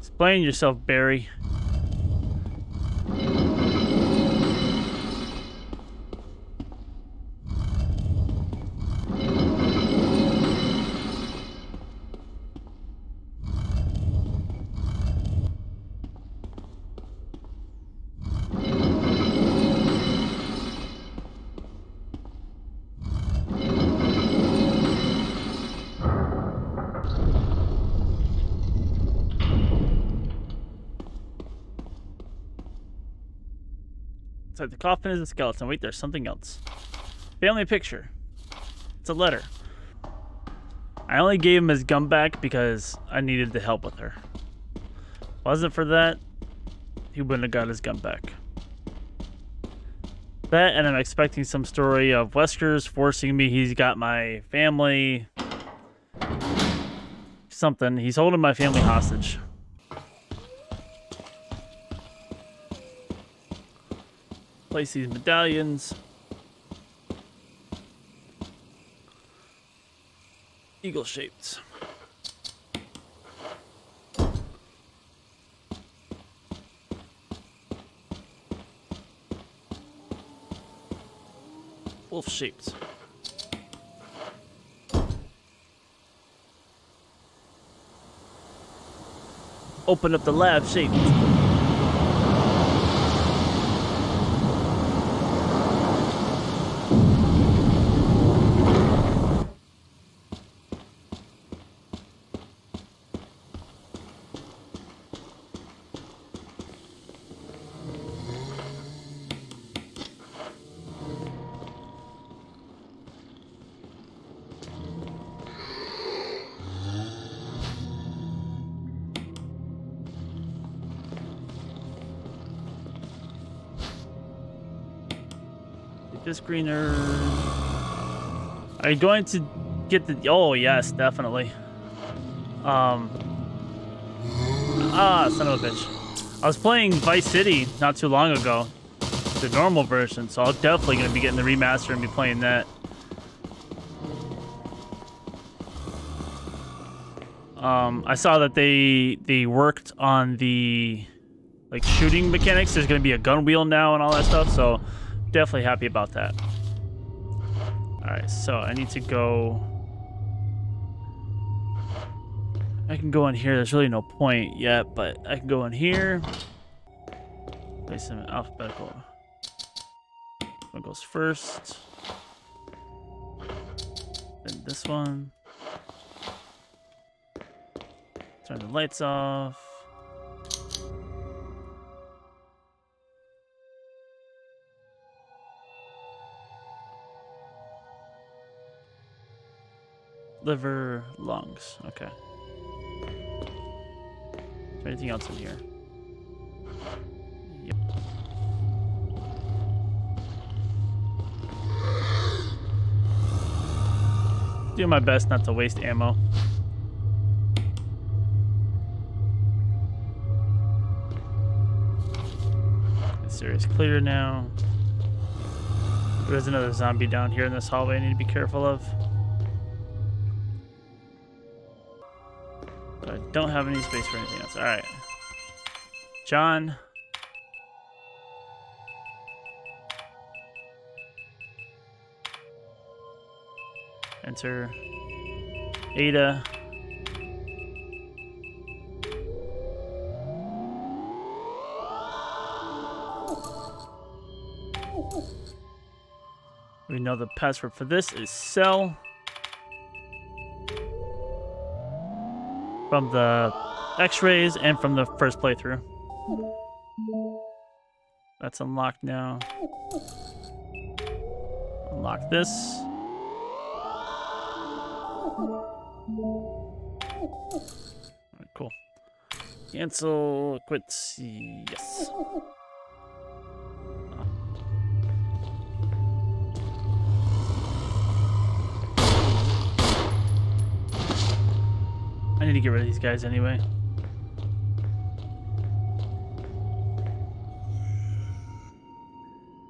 Explain yourself, Barry. Coffin is a skeleton. Wait, there's something else. Family picture. It's a letter. I only gave him his gun back because I needed the help with her. Wasn't for that, he wouldn't have got his gun back. That, and I'm expecting some story of Wesker's forcing me. He's got my family. Something. He's holding my family hostage. Place these medallions. Eagle shaped. Wolf shaped. Open up the lab shaped. This greener. Are you going to get the... Oh, yes, definitely. Um. Ah, son of a bitch. I was playing Vice City not too long ago. The normal version, so I'm definitely going to be getting the remaster and be playing that. Um, I saw that they they worked on the like shooting mechanics. There's going to be a gun wheel now and all that stuff, so definitely happy about that. Alright, so I need to go... I can go in here. There's really no point yet, but I can go in here. Place them in alphabetical. One goes first. Then this one. Turn the lights off. Liver, lungs. Okay. Is there anything else in here? Yep. Do my best not to waste ammo. This area's clear now. There's another zombie down here in this hallway I need to be careful of. Don't have any space for anything else. Alright. John. Enter. Ada. We know the password for this is cell. From the x-rays and from the first playthrough. That's unlocked now. Unlock this. Cool. Cancel, quit, yes. I need to get rid of these guys anyway.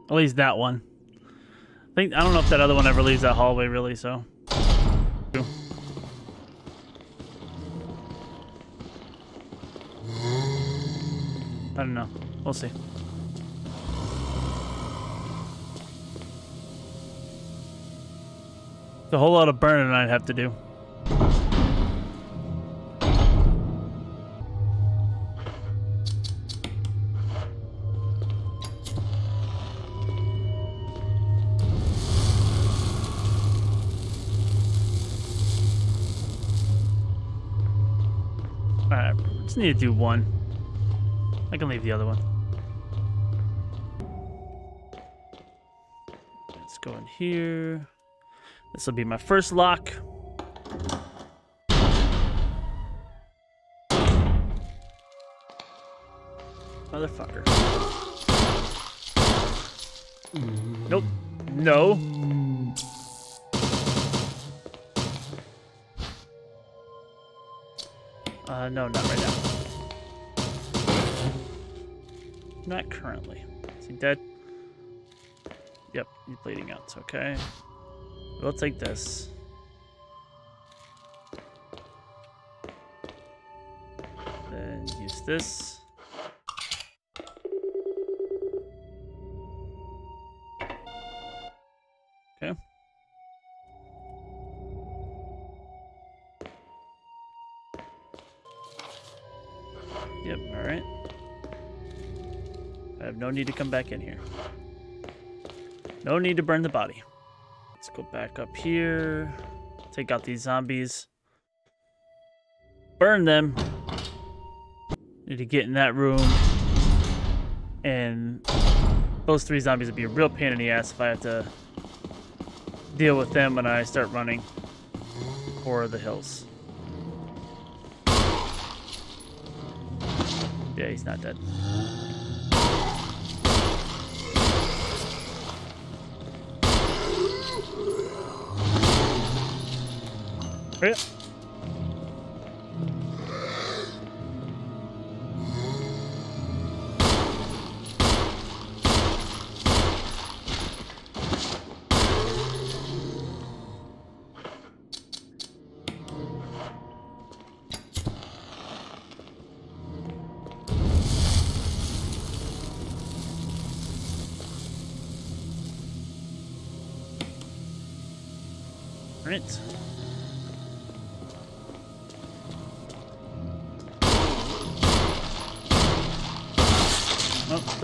At least that one. I think I don't know if that other one ever leaves that hallway really, so. I don't know. We'll see. It's a whole lot of burning I'd have to do. Just need to do one. I can leave the other one. Let's go in here. This will be my first lock. Motherfucker. Nope. No. Uh, no, not right now. Not currently. Is he dead? Yep, he's bleeding out. Okay. We'll take this. Then use this. No need to come back in here. No need to burn the body. Let's go back up here. Take out these zombies. Burn them. Need to get in that room. And those three zombies would be a real pain in the ass if I have to deal with them when I start running for the hills. Yeah, he's not dead. Yeah.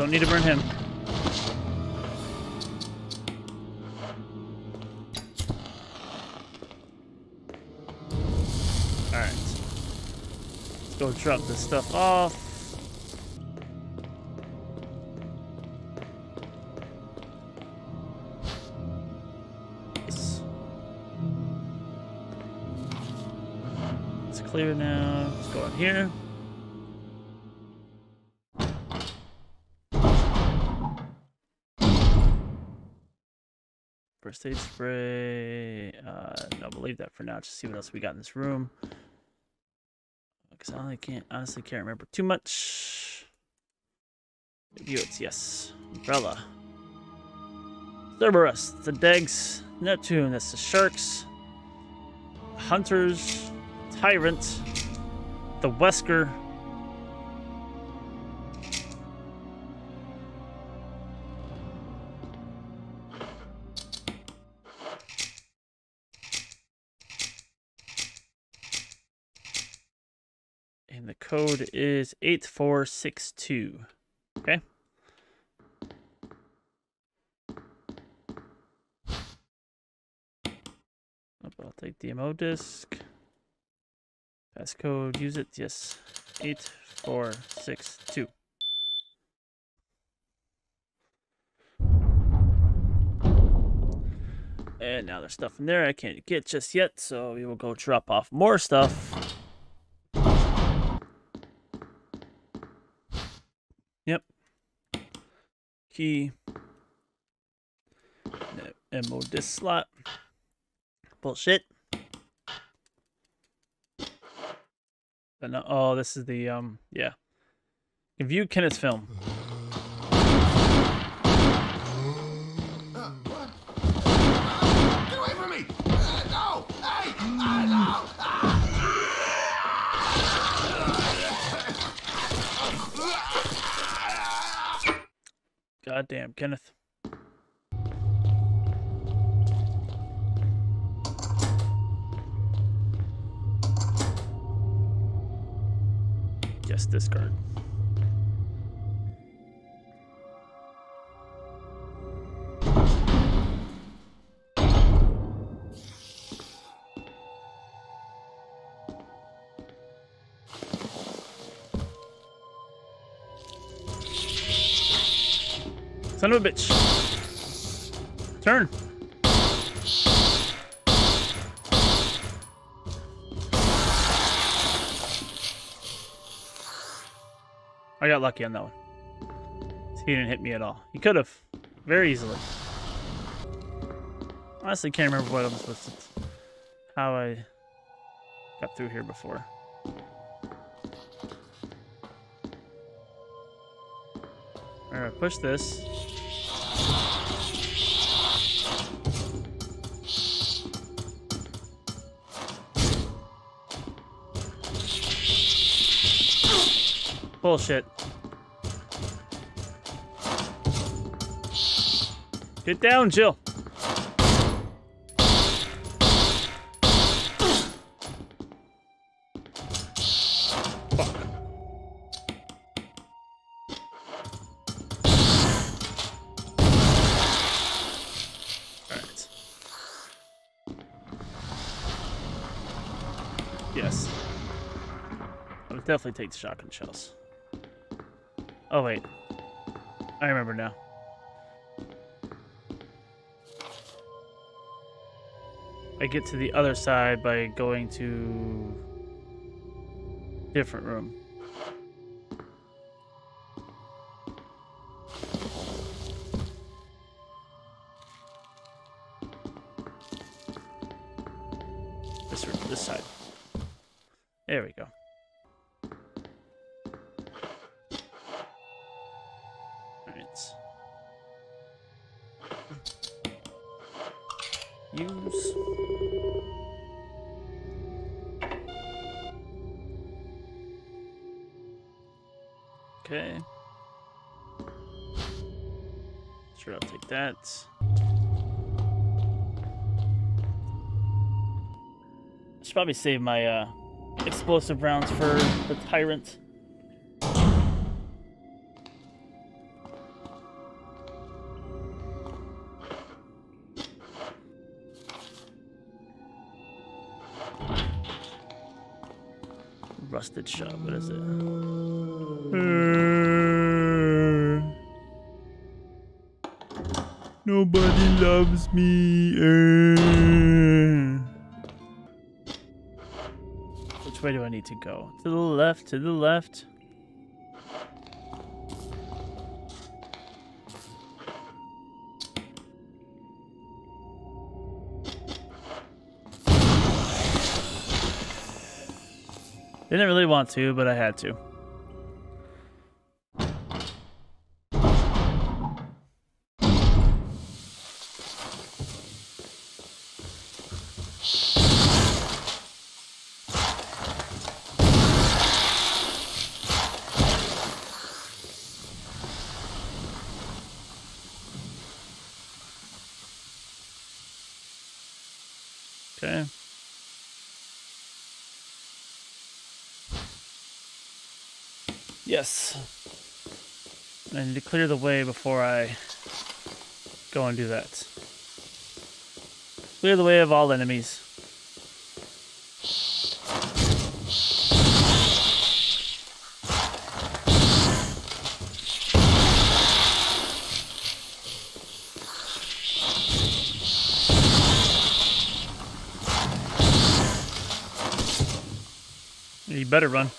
Don't need to burn him. Alright. Let's go drop this stuff off. It's clear now. Let's go in here. First aid spray. Uh, no, we'll leave that for now. Just see what else we got in this room. Because I can't, honestly can't remember too much. Review yes. Umbrella. Cerberus, the Degs, Neptune, that's the Sharks, Hunters, Tyrant, the Wesker, code is 8462. Okay. I'll take DMO disk. Passcode, use it, yes. 8462. And now there's stuff in there I can't get just yet, so we will go drop off more stuff. Yep. Key. Ammo disc slot. Bullshit. But no, oh, this is the um, yeah. View Kenneth's film. God damn, Kenneth. Yes, discard. Son of a bitch. Turn. I got lucky on that one. He didn't hit me at all. He could have. Very easily. Honestly, can't remember what I was supposed to... How I got through here before. Alright, push this. Bullshit. Get down, Jill. Definitely take the shotgun shells. Oh, wait. I remember now. I get to the other side by going to different room. Use. Okay. Sure, I'll take that. Should probably save my uh, explosive rounds for the tyrant. Rusted shot. What is it? Eh. Nobody loves me. Eh. Which way do I need to go? To the left, to the left. Didn't really want to, but I had to. Okay. Yes. I need to clear the way before I go and do that. Clear the way of all enemies. You better run.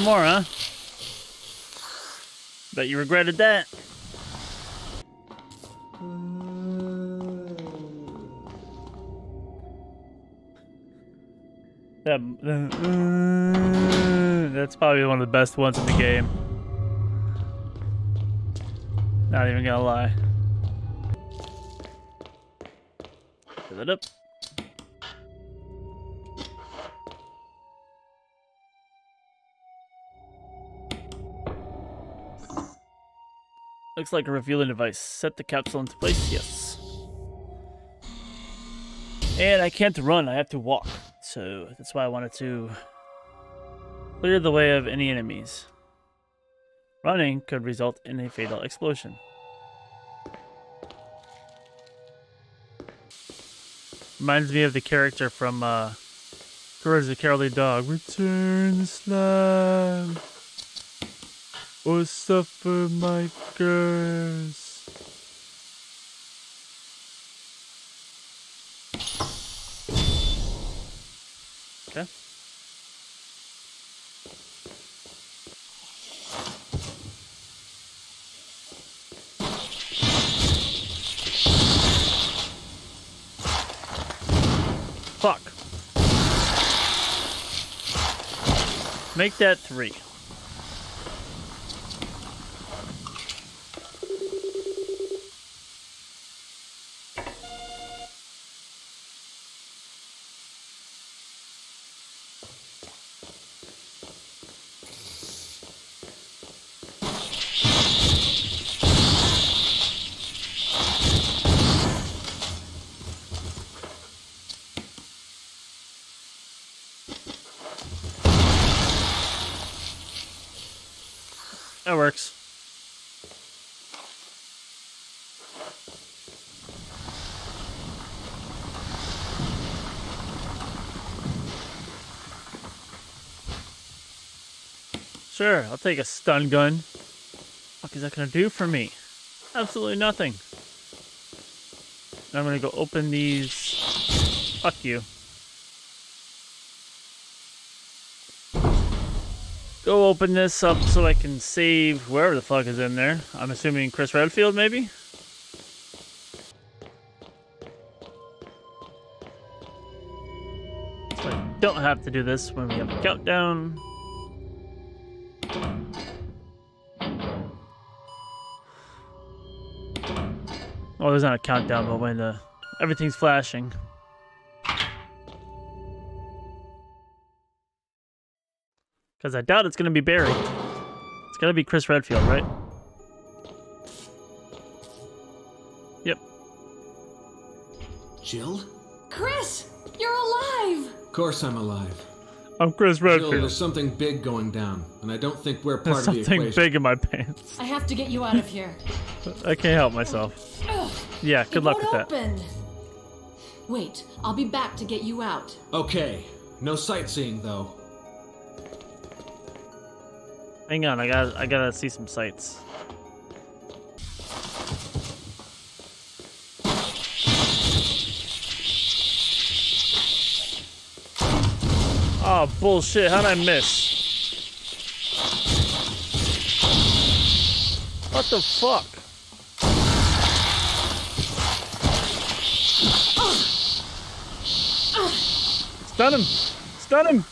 For more, huh? Bet you regretted that. That, uh, that's probably one of the best ones in the game. Not even gonna lie. Fill it up. Looks like a revealing device. Set the capsule into place. Yes. And I can't run. I have to walk. So that's why I wanted to clear the way of any enemies. Running could result in a fatal explosion. Reminds me of the character from uh, Courage the Cowardly Dog. Return the slime or suffer my curse. Okay. Fuck. Make that three. That works. Sure, I'll take a stun gun. What is that gonna do for me? Absolutely nothing. I'm gonna go open these. Fuck you. Go open this up so I can save whoever the fuck is in there. I'm assuming Chris Redfield, maybe? So I don't have to do this when we have a countdown. Oh, there's not a countdown, but when uh, everything's flashing. Because I doubt it's going to be Barry. It's going to be Chris Redfield, right? Yep. Jill? Chris, you're alive! Of course I'm alive. I'm Chris Redfield. Jill, Redfield. there's something big going down, and I don't think we're There's part of the something big in my pants. I have to get you out of here. I can't help myself. Ugh, Yeah, it good luck with won't that. open. Wait, I'll be back to get you out. Okay, no sightseeing though. Hang on, I got I gotta see some sights. Oh bullshit! How'd I miss? What the fuck? Stun him! Stun him!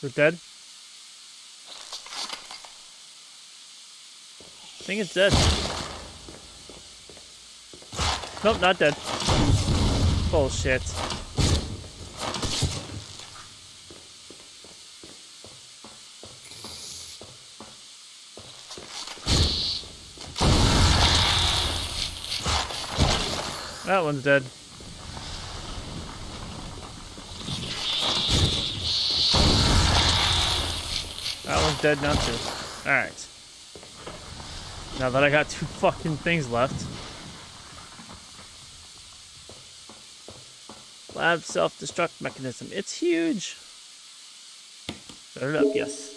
They're dead? I think it's dead. Nope, not dead. Bullshit. That one's dead. That one's dead now too. Alright. Now that I got two fucking things left. Lab self-destruct mechanism. It's huge. Start it up, yes.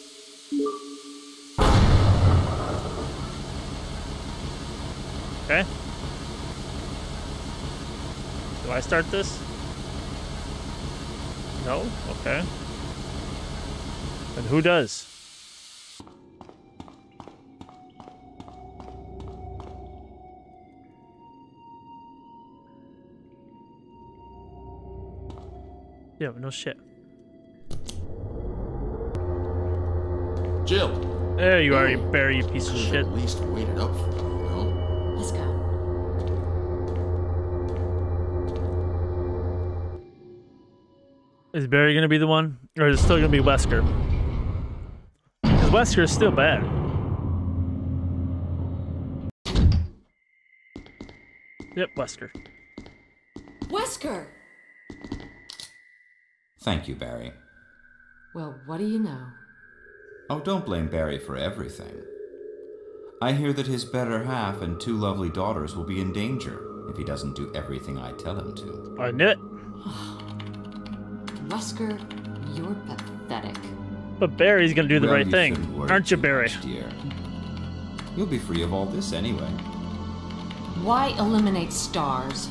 Okay. I start this? No? Okay. Then who does? Yeah, no shit. Jill, There you are, you Barry, you piece of shit. At least waited up Is Barry gonna be the one, or is it still gonna be Wesker? Because Wesker is still bad. Yep, Wesker. Wesker! Thank you, Barry. Well, what do you know? Oh, don't blame Barry for everything. I hear that his better half and two lovely daughters will be in danger if he doesn't do everything I tell him to. I knew it. Ah. Wesker, you're pathetic. But Barry's gonna do the Well, right thing, aren't you, Barry? much, dear. You'll be free of all this anyway. Why eliminate stars?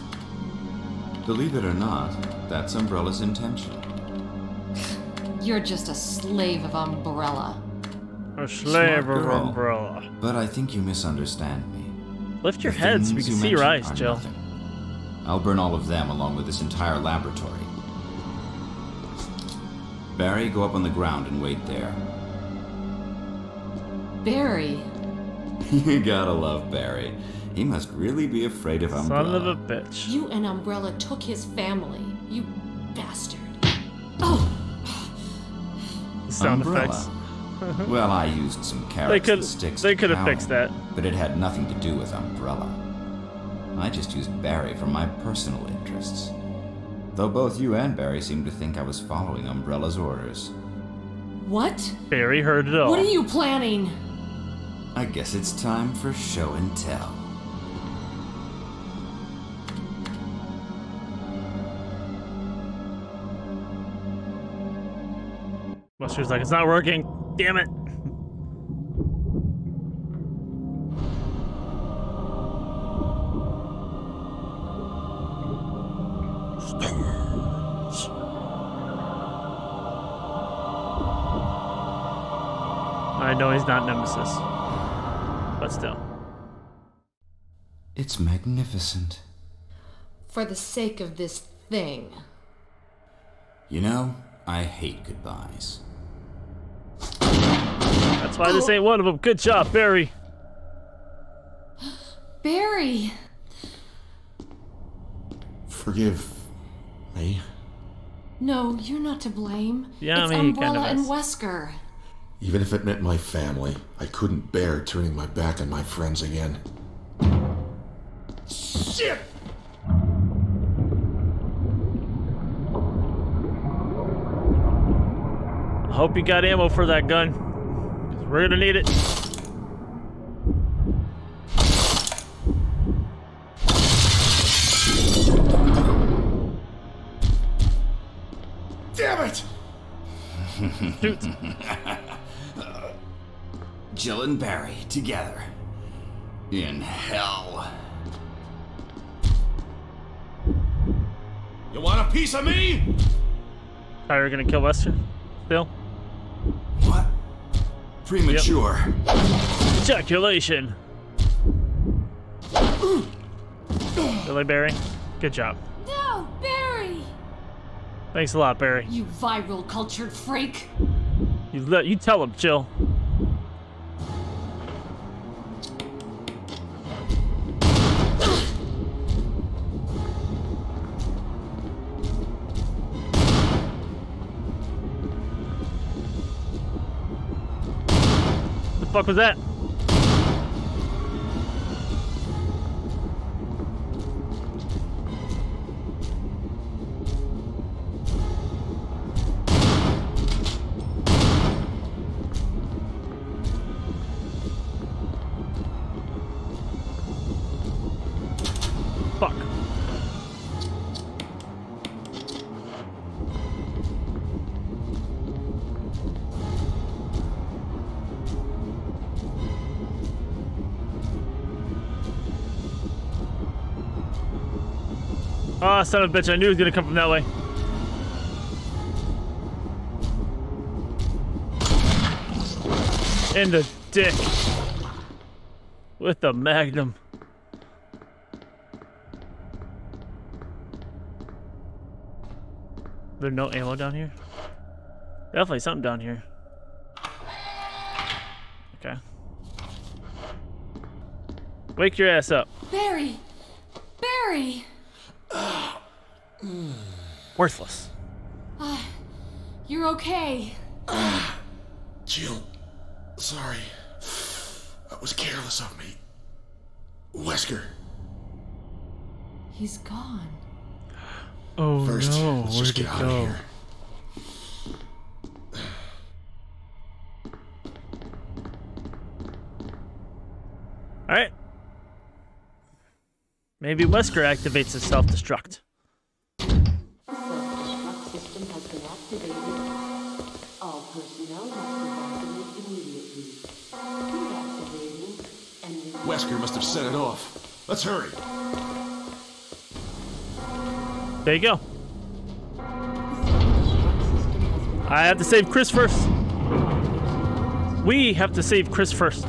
Believe it or not, that's Umbrella's intention. You're just a slave of Umbrella. A slave of umbrella. But I think you misunderstand me. Lift your The head so we can you see your eyes, Jill. nothing. I'll burn all of them along with this entire laboratory. Barry, go up on the ground and wait there. Barry, you gotta love Barry. He must really be afraid of Umbrella. Son of a bitch. you and Umbrella took his family. You bastard. Oh, Sound Umbrella. effects. well, I used some carrots They could and sticks. they could have fixed that. But it had nothing to do with Umbrella. I just used Barry for my personal interests. Though both you and Barry seem to think I was following Umbrella's orders. what? Barry heard it all. What are you planning? I guess it's time for show and tell. Buster's like, it's not working. Damn it. Not Nemesis, but still. It's magnificent. For the sake of this thing. You know, I hate goodbyes. That's why this ain't one of them. Good job, Barry. Barry! Forgive me. No, you're not to blame. Yeah, it's I mean, he kind Umbrella of and. Wesker. Even if it meant my family, I couldn't bear turning my back on my friends again. Shit! I hope you got ammo for that gun. 'cause we're gonna need it. Damn it! Shoot. Jill and Barry together. In hell. You want a piece of me? Tyler gonna kill Wesker? Still? What? Premature. Ejaculation. Billy Barry, good job. No, Barry! Thanks a lot, Barry. You viral cultured freak! You let you tell him, Jill. Fuck was that? Son of a bitch, I knew he was gonna come from that way. In the dick. With the magnum. There's no ammo down here? Definitely something down here. Okay. Wake your ass up. Barry! Barry! Worthless. Ah, you're okay. Jill, sorry. That was careless of me. Wesker, He's gone. Oh first, no, let's where'd just he get out go? of here. All right. Maybe Wesker activates his self-destruct. Self-destruct activated. All personnel must evacuate immediately. Deactivating and Wesker must have set it off. Let's hurry. There you go. self-destruct system has been I have to save Chris first. We have to save Chris first.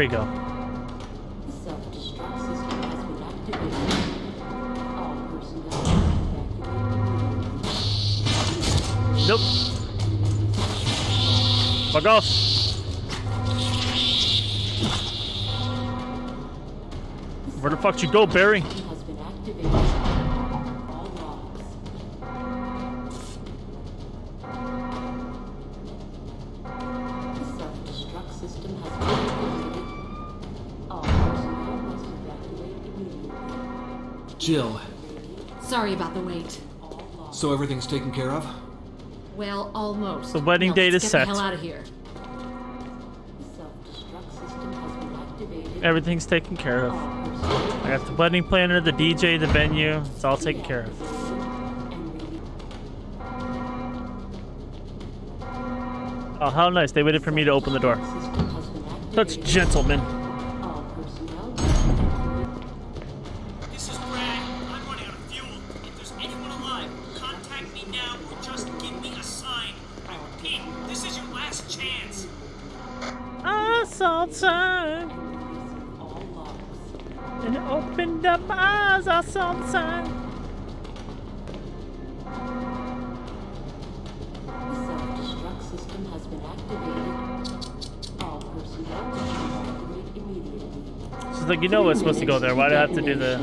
Evacuate immediately. Nope. Fuck off. Where the fuck you go, Barry? Sorry about the wait. So everything's taken care of? Well, almost. The wedding Now, date let's is get set. the hell out of here. The self-destruct system has been activated. Everything's taken care of. I got the wedding planner, the DJ, the venue. It's all taken care of. Oh, how nice. They waited for me to open the door. System has been Such gentlemen. My eyes. The sign. The self-destruct system has been activated. All personnel must evacuate immediately. She's like, you know what's supposed to go there. Why do I have to do the?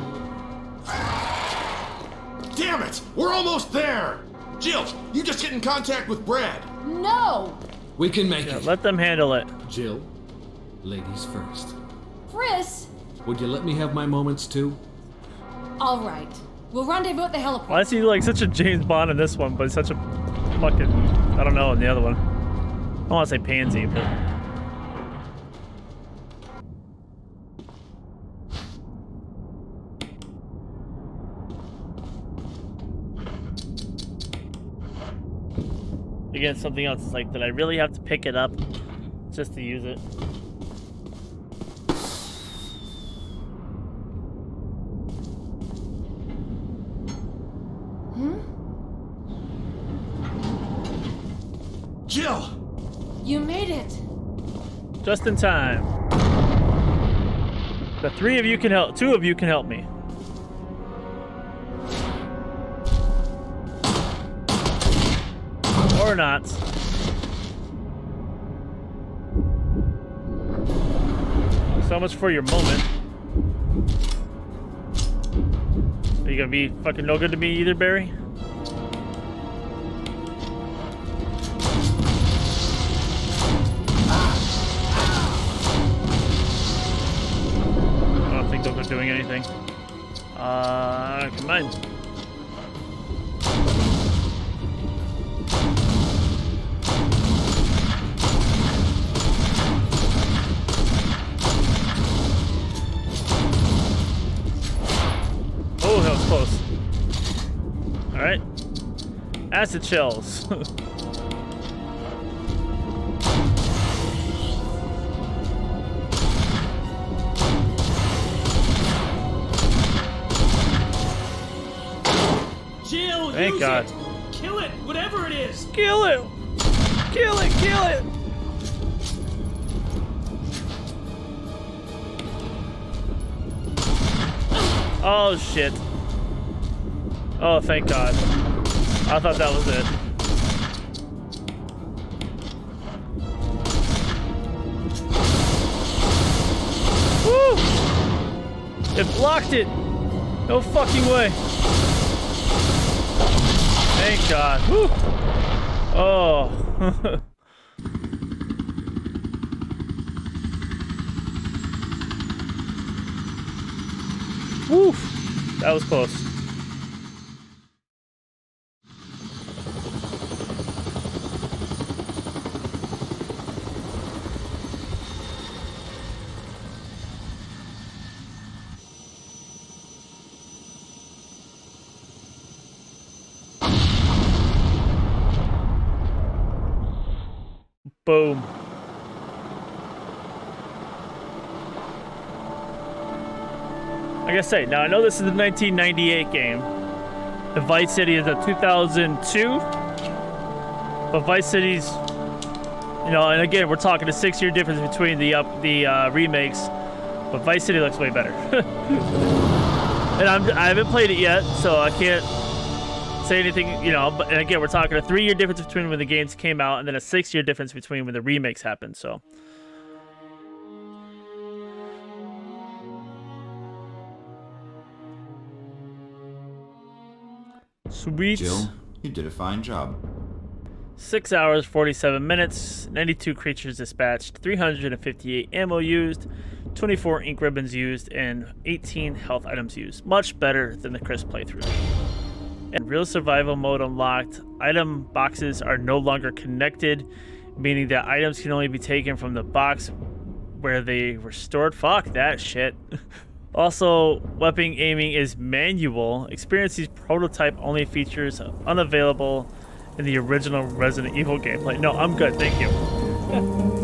Damn it! We're almost there! Jill, you just get in contact with Brad. No! We can make Yeah, it. let them handle it. Jill, ladies first. Chris! Would you let me have my moments too? All right. We'll rendezvous at the heliport. Why is he like such a James Bond in this one, but such a fucking I don't know in the other one. I want to say pansy, but again something else. It's like, did I really have to pick it up just to use it? Jill! You made it. Just in time. The three of you can help. Two of you can help me. Or not. So much for your moment. Are you gonna be fucking no good to me either, Barry? Uh, combine. Oh, that was close. All right. Acid shells. Thank Use God. it. Kill it, whatever it is. Kill it! Kill it! Kill it! Oh shit. Oh, thank God. I thought that was it. Woo! It blocked it! No fucking way. Thank God. Whew. Oh. Woo. That was close. Boom. Like I say, now I know this is the 1998 game. The Vice City is a 2002. But Vice City's, you know, and again, we're talking a six-year difference between the up the uh, remakes. But Vice City looks way better. and I'm, I haven't played it yet, so I can't say anything, you know. But and again, we're talking a three-year difference between when the games came out, and then a six-year difference between when the remakes happened. So. Sweet. Jill, you did a fine job. Six hours, 47 minutes, 92 creatures dispatched, 358 ammo used, 24 ink ribbons used, and 18 health items used. Much better than the Chris playthrough. And real survival mode unlocked. Item boxes are no longer connected, meaning that items can only be taken from the box where they were stored. Fuck that shit. Also, weapon aiming is manual. Experience these prototype only features unavailable in the original Resident Evil gameplay. No, I'm good, thank you.